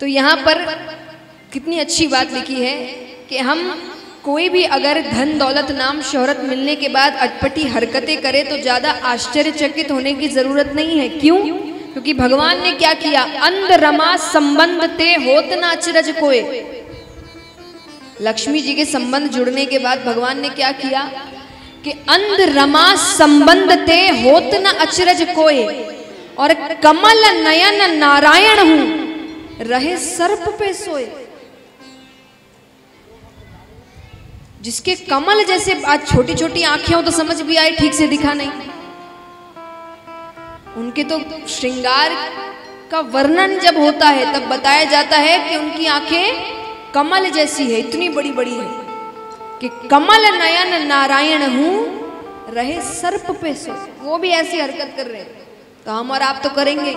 तो यहाँ पर कितनी अच्छी बात लिखी है कि हम कोई भी अगर धन दौलत नाम शोहरत मिलने के बाद अटपटी हरकतें करे तो ज़्यादा आश्चर्यचकित होने की ज़रूरत नहीं है। क्यों? क्योंकि भगवान ने क्या किया? अंध रमा संबंध ते होत ना अचरज कोय लक्ष्मी जी के संबंध जुड़ने के बाद भगवान ने क्या किया? कि अंध रमा संबंध ते होत न अचरज कोय और कमल नयन नारायण हूँ। रहे सर्प पे सोए। जिसके कमल जैसे आज छोटी छोटी आँखें हो तो समझ भी आए, ठीक से दिखा नहीं। उनके तो श्रृंगार का वर्णन जब होता है, तब बताया जाता है कि उनकी आँखें कमल जैसी है, इतनी बड़ी बड़ी है, कि कमल नयन नारायण हूँ, रहे सर्प पे सो वो भी ऐसी हरकत कर रहे हैं। तो हम और आप तो करेंगे।